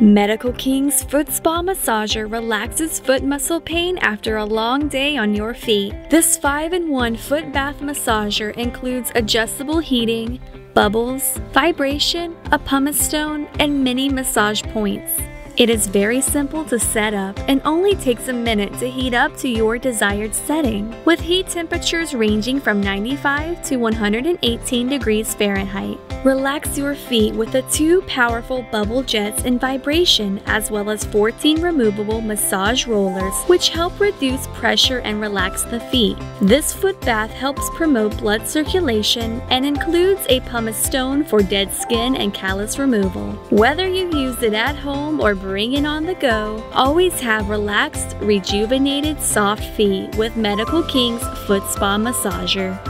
Medical King's Foot Spa Massager relaxes foot muscle pain after a long day on your feet. This 5 in 1 foot bath massager includes adjustable heating, bubbles, vibration, a pumice stone, and many massage points. It is very simple to set up and only takes a minute to heat up to your desired setting, with heat temperatures ranging from 95 to 118 degrees Fahrenheit. Relax your feet with the two powerful bubble jets and vibration as well as 14 removable massage rollers which help reduce pressure and relax the feet. This foot bath helps promote blood circulation and includes a pumice stone for dead skin and callus removal. Whether you use it at home or bring it on the go, always have relaxed, rejuvenated, soft feet with Medical King's Foot Spa Massager.